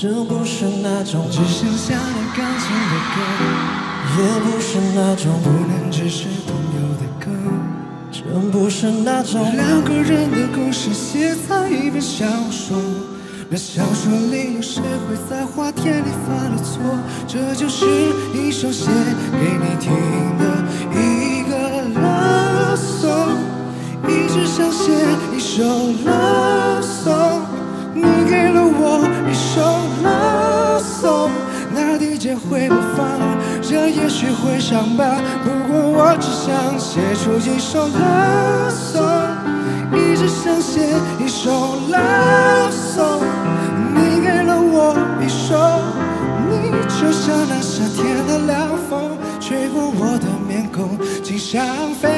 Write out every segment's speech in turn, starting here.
这不是那种，只剩下了感情的歌，也不是那种，不能只是朋友的歌。这不是那种，两个人的故事写在一本小说，那小说里有谁会在花田里犯了错？这就是一首写给你听的会播放，这也许会伤疤，不过我只想写出一首 love song，一直想写一首 love song，你给了我一首，你就像那夏天的凉风，吹过我的面孔，轻像飞，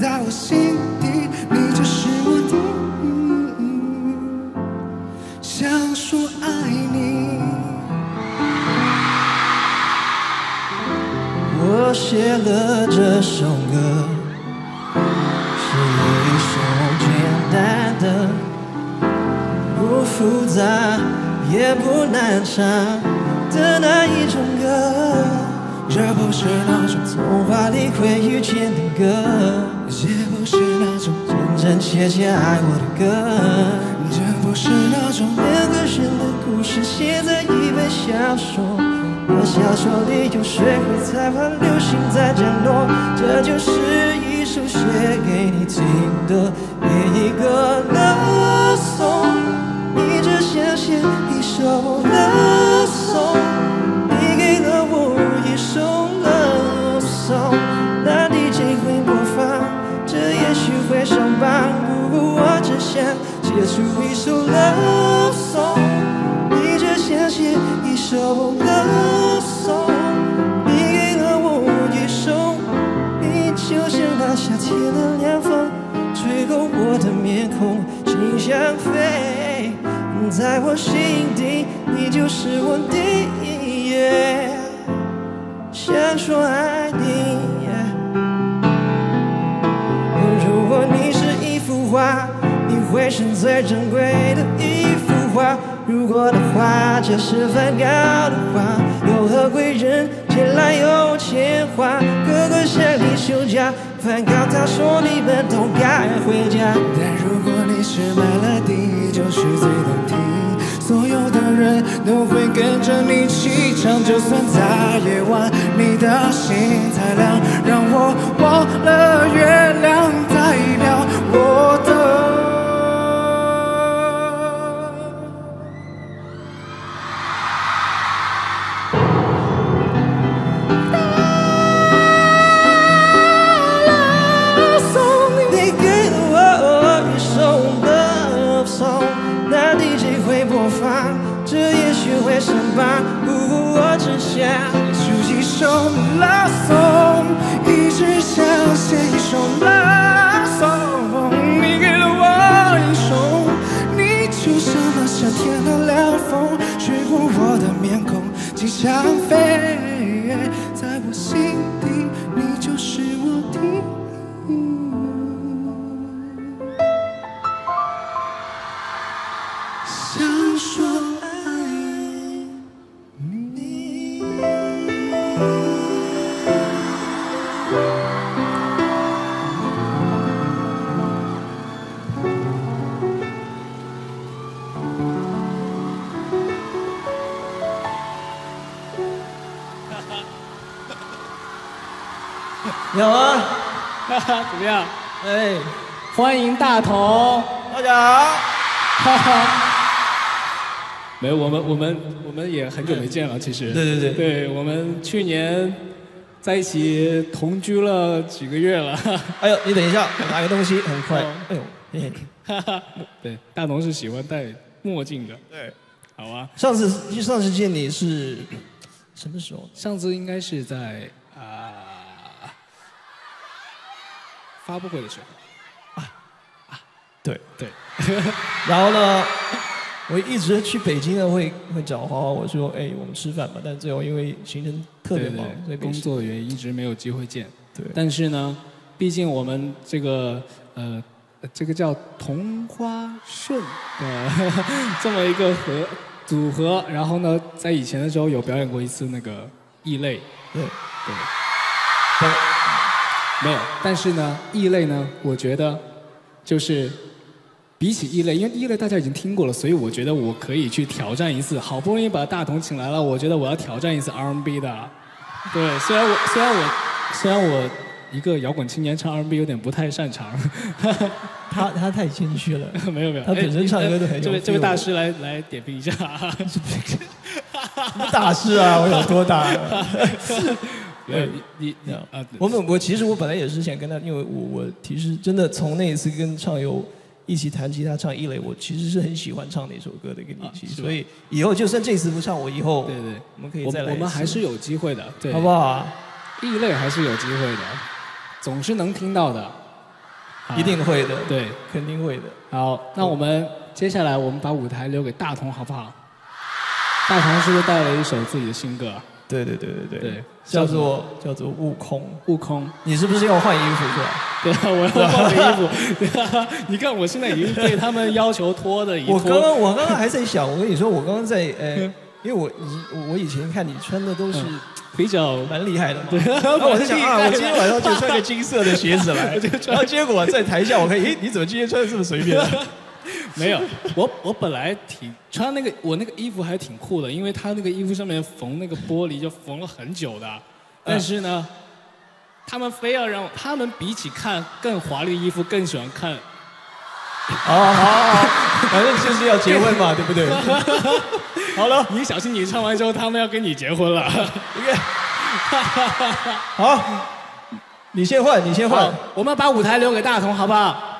在我心写了这首歌，是一首简单的，不复杂也不难唱的那一种歌。这不是那种，童话里会遇见的歌，也不是那种，真真切切爱我的歌。这不是那种，两个人的故事写在一本小说，小说里有谁会在怕流星在降落？这就是一首写给你听的每一个 love song，一直想写一首 love song，你给了我一首 love song，那 DJ 会播放，这也许会上榜，不过我只想写出一首 love song，一直想写一首 love 想飞，在我心底，你就是我的夜，想说爱你。如果你是一幅画，你会是最珍贵的一幅画。如果的画，这是梵高的画，有何贵人前来有钱花？哥哥向你休假，梵高他说你们都该回家。但如果你是麦乐迪，就是最动听，所有的人都会跟着你起唱，就算在夜晚，你的心太亮，让我忘了月亮会伤疤，不过我只想出一首 love song，一直想写一首 love song。你给了我一首，你就像那夏天的凉风，吹过我的面孔，轻像飞，在我心有啊，哈哈，怎么样？哎，欢迎大同。大家好。哈哈。没有，我们我们我们也很久没见了，其实。对对对对我们去年在一起同居了几个月了。哎呦，你等一下，我拿个东西，很快。哎呦，嘿嘿。哈哈。对，大同是喜欢戴墨镜的。对。好啊。上次上次见你是什么时候？上次应该是在啊、发布会的时候。啊对对。然后呢，我一直去北京呢，会会找花花，我说，哎，我们吃饭吧。但最后因为行程特别忙，所以工作原因一直没有机会见。对但是呢，毕竟我们这个呃，这个叫同花顺的 这么一个合组合，然后呢，在以前的时候有表演过一次那个异类，对对，但没有，但是呢，异类呢，我觉得就是比起异类，因为异类大家已经听过了，所以我觉得我可以去挑战一次。好不容易把大同请来了，我觉得我要挑战一次 R&B 的。对，虽然我虽然我虽然我一个摇滚青年唱 R&B 有点不太擅长，他他太谦虚了，没有没有，他本身唱歌都很有哎这位这位大师来来点评一下。大师啊，我有多大？你你你啊，我们我其实我本来也是想跟他，因为我我其实真的从那一次跟畅游一起弹吉他唱《异类》，我其实是很喜欢唱那首歌的一个年纪，啊是吧所以以后就算这次不唱，我以后对对，我们可以我再来一次我们还是有机会的，对，好不好啊？异类还是有机会的，总是能听到的，啊一定会的，对。肯定会的。好，那我们接下来我们把舞台留给大同，好不好？大同是不是带了一首自己的新歌？对对对对对，对叫做叫做悟空。悟空。你是不是要换衣服是吧？对啊，我要换个衣服。对啊，你看我现在已经被他们要求脱的一脱。我刚刚我刚刚还在想，我跟你说，我刚刚在呃，因为我以我以前看你穿的都是比较蛮厉害的嘛，对然后 我在想啊，我今天晚上就穿个金色的鞋子来，然后结果在台下我看，咦，你怎么今天穿的这么随便？没有，我我本来挺穿那个我那个衣服还挺酷的，因为他那个衣服上面缝那个玻璃就缝了很久的，但是呢，他们非要让他们比起看更华丽的衣服，更喜欢看。好好好，反正就是要结婚嘛，对不对？好了，你小心你唱完之后，他们要跟你结婚了。好，你先换，你先换，我们把舞台留给大同，好不好？